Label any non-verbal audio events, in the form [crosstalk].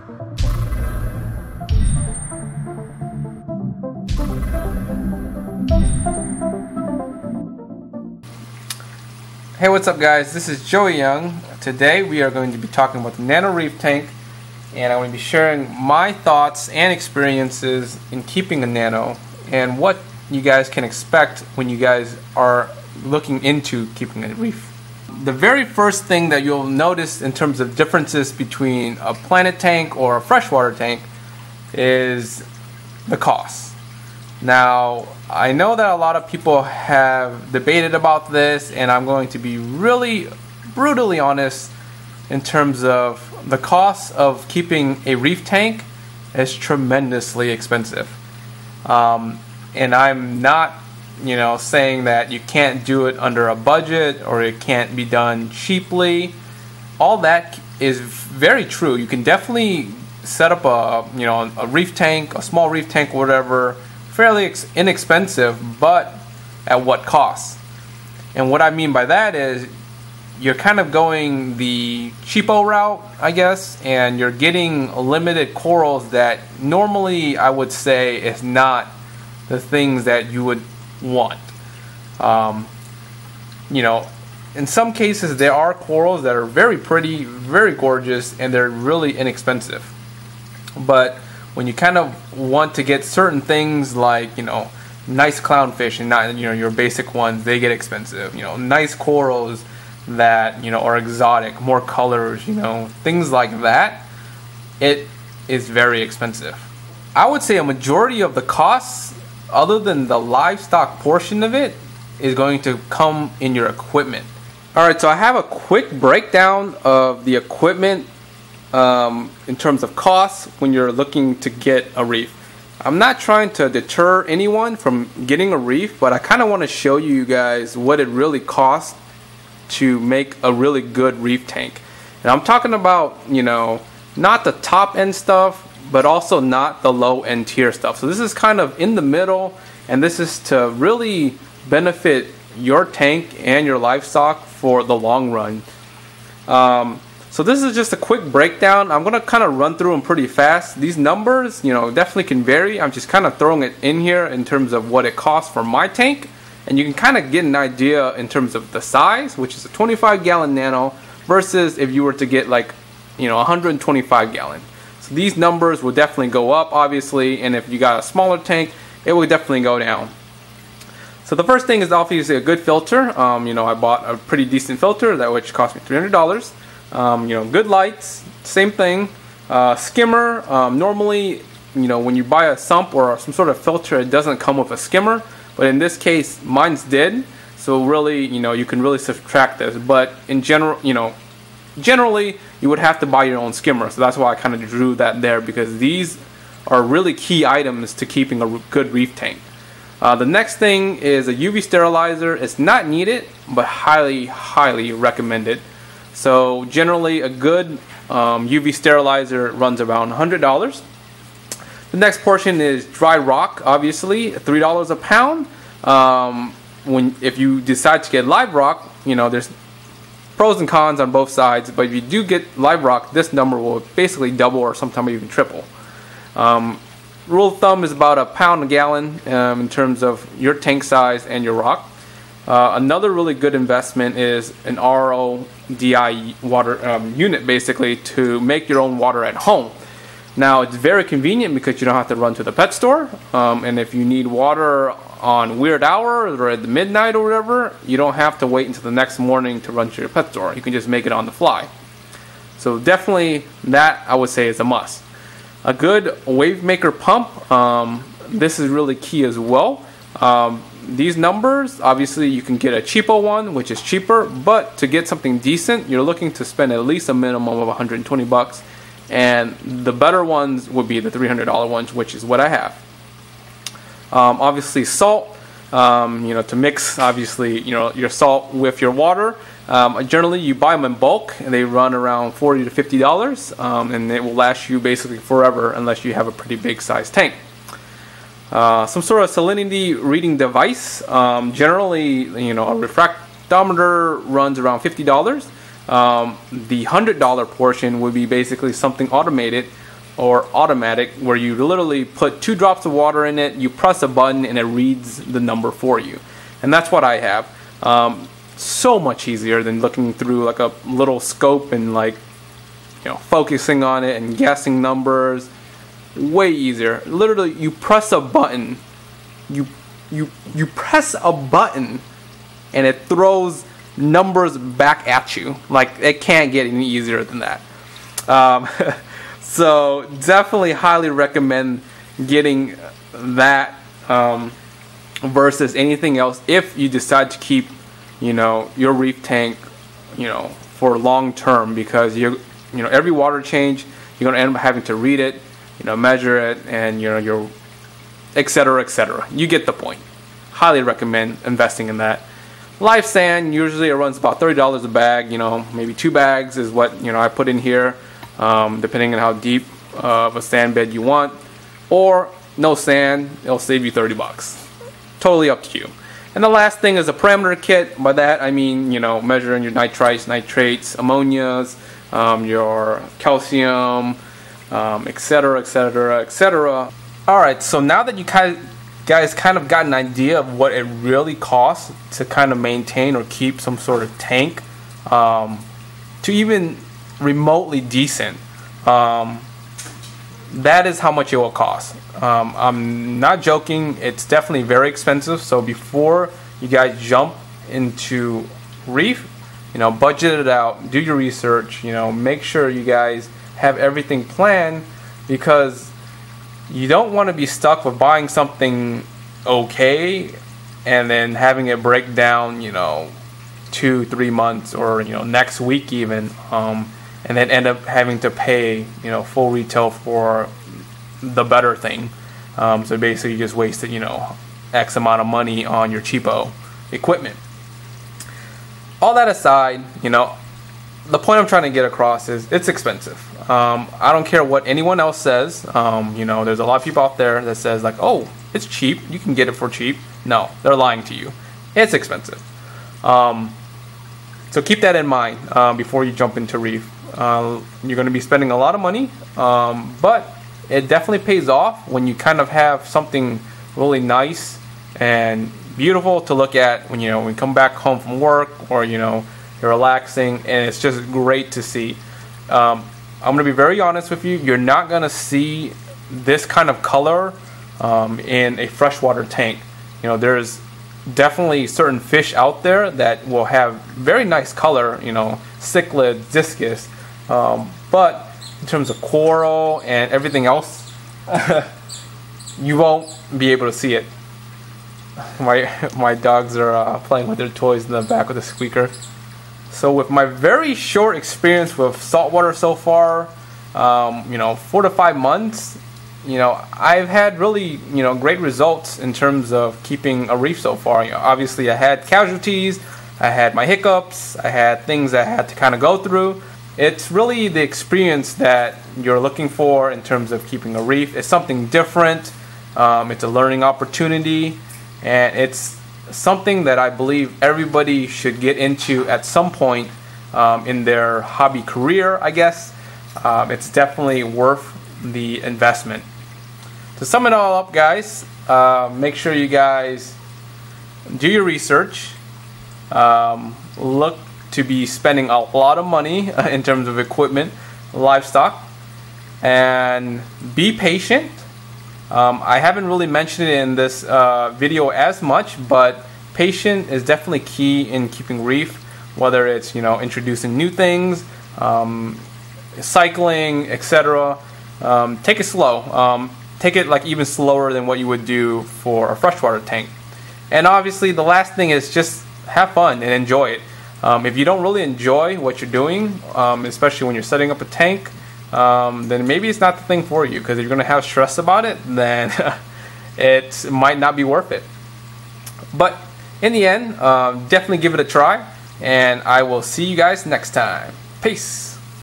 Hey, what's up, guys? This is Joey Young. Today we are going to be talking about the Nano Reef tank, and I'm going to be sharing my thoughts and experiences in keeping a Nano and what you guys can expect when you guys are looking into keeping a reef. The very first thing that you'll notice in terms of differences between a planted tank or a freshwater tank is the cost. Now, I know that a lot of people have debated about this, and I'm going to be really brutally honest in terms of the cost of keeping a reef tank is tremendously expensive. Um, and I'm not, you know, saying that you can't do it under a budget or it can't be done cheaply. All that is very true. You can definitely set up a, you know, a reef tank, a small reef tank, whatever fairly ex- inexpensive, but at what cost? And what I mean by that is you're kind of going the cheapo route, I guess, and you're getting limited corals that normally I would say is not the things that you would want. Um, you know, in some cases, there are corals that are very pretty, very gorgeous, and they're really inexpensive. But when you kind of want to get certain things like you know nice clownfish and not you know your basic ones they get expensive you know nice corals that you know are exotic more colors you know things like that it is very expensive i would say a majority of the costs other than the livestock portion of it is going to come in your equipment all right so i have a quick breakdown of the equipment um, in terms of costs when you're looking to get a reef. I'm not trying to deter anyone from getting a reef, but I kind of want to show you guys what it really costs to make a really good reef tank. And I'm talking about, you know, not the top end stuff, but also not the low end tier stuff. So this is kind of in the middle, and this is to really benefit your tank and your livestock for the long run. Um, so this is just a quick breakdown. I'm gonna kind of run through them pretty fast. These numbers, you know, definitely can vary. I'm just kind of throwing it in here in terms of what it costs for my tank, and you can kind of get an idea in terms of the size, which is a 25 gallon nano, versus if you were to get like, you know, 125 gallon. These numbers will definitely go up, obviously, and if you got a smaller tank, it will definitely go down. So the first thing is obviously a good filter. Um, you know, I bought a pretty decent filter that which cost me $300. Um, you know, good lights, same thing. Uh, skimmer, um, normally, you know, when you buy a sump or some sort of filter, it doesn't come with a skimmer. But in this case, mine's did. So really, you know, you can really subtract this. But in general, you know, generally, you would have to buy your own skimmer. So that's why I kind of drew that there because these are really key items to keeping a good reef tank. Uh, the next thing is a UV sterilizer. It's not needed, but highly, highly recommended. So generally, a good um, UV sterilizer runs around $100. The next portion is dry rock, obviously, $3 a pound. Um, when if you decide to get live rock, you know there's pros and cons on both sides. But if you do get live rock, this number will basically double or sometimes even triple. Um, rule of thumb is about a pound a gallon um, in terms of your tank size and your rock. Uh, another really good investment is an RODI water um, unit, basically, to make your own water at home. Now, it's very convenient because you don't have to run to the pet store. Um, and if you need water on weird hours or at midnight or whatever, you don't have to wait until the next morning to run to your pet store. You can just make it on the fly. So, definitely, that I would say is a must. A good wave maker pump, um, this is really key as well. Um, these numbers, obviously you can get a cheaper one, which is cheaper, but to get something decent, you're looking to spend at least a minimum of 120 bucks. And the better ones would be the $300 ones, which is what I have. Um, obviously, salt. Um, you know, to mix obviously, you know, your salt with your water. Um, generally, you buy them in bulk, and they run around 40 to 50 dollars, um, and it will last you basically forever unless you have a pretty big size tank. Uh, some sort of salinity reading device. Um, generally, you know, a refractometer runs around fifty dollars. Um, the hundred dollar portion would be basically something automated or automatic, where you literally put two drops of water in it, you press a button, and it reads the number for you. And that's what I have. Um, so much easier than looking through like a little scope and like you know focusing on it and guessing numbers. Way easier. Literally, you press a button. You you you press a button, and it throws numbers back at you. Like it can't get any easier than that. Um, [laughs] so definitely highly recommend getting that um, versus anything else if you decide to keep, you know, your reef tank, you know, for long term because you you know every water change you're going to end up having to read it, you know, measure it, and you know your etc. etc. You get the point. Highly recommend investing in that. Live sand usually it runs about thirty dollars a bag. You know, maybe two bags is what you know I put in here, um, depending on how deep uh, of a sand bed you want. Or no sand, it'll save you thirty bucks. Totally up to you. And the last thing is a parameter kit. By that I mean you know measuring your nitrites, nitrates, ammonias, um, your calcium, etc., etc., etc. All right. So now that you guys kind of got an idea of what it really costs to kind of maintain or keep some sort of tank um, to even remotely decent. Um, that is how much it will cost. Um, I'm not joking, it's definitely very expensive. So before you guys jump into Reef, you know, budget it out, do your research, you know, make sure you guys have everything planned because you don't want to be stuck with buying something okay and then having it break down, you know, two, three months or, you know, next week even, um, and then end up having to pay, you know, full retail for the better thing. Um, so basically, you just wasted, you know, X amount of money on your cheapo equipment. All that aside, you know, the point I'm trying to get across is it's expensive. Um, I don't care what anyone else says. Um, you know, there's a lot of people out there that says like, "Oh, it's cheap. You can get it for cheap." No, they're lying to you. It's expensive. Um, so keep that in mind um, before you jump into Reef. Uh, you're going to be spending a lot of money, um, but it definitely pays off when you kind of have something really nice and beautiful to look at when you know when you come back home from work or you know you're relaxing, and it's just great to see. Um, I'm going to be very honest with you. You're not going to see this kind of color um, in a freshwater tank. You know, there's definitely certain fish out there that will have very nice color. You know, cichlid, discus, um, but in terms of coral and everything else, [laughs] you won't be able to see it. [laughs] My my dogs are uh, playing with their toys in the back with the squeaker. So with my very short experience with saltwater so far, um, you know, four to five months, you know, I've had really, you know, great results in terms of keeping a reef so far. You know, obviously, I had casualties, I had my hiccups, I had things I had to kind of go through. It's really the experience that you're looking for in terms of keeping a reef. It's something different. Um, it's a learning opportunity, and it's something that I believe everybody should get into at some point um, in their hobby career, I guess. Um, it's definitely worth the investment. To sum it all up, guys, uh, make sure you guys do your research. Um, look to be spending a lot of money in terms of equipment, livestock, and be patient um, I haven't really mentioned it in this uh, video as much, but patient is definitely key in keeping reef, whether it's you know introducing new things, um, cycling, etc. Um, take it slow. Um, take it like even slower than what you would do for a freshwater tank. And obviously, the last thing is just have fun and enjoy it. Um, if you don't really enjoy what you're doing, um, especially when you're setting up a tank, um, then maybe it's not the thing for you. Because if you're going to have stress about it, [laughs] then it might not be worth it. But in the end, um, definitely give it a try. And I will see you guys next time. Peace.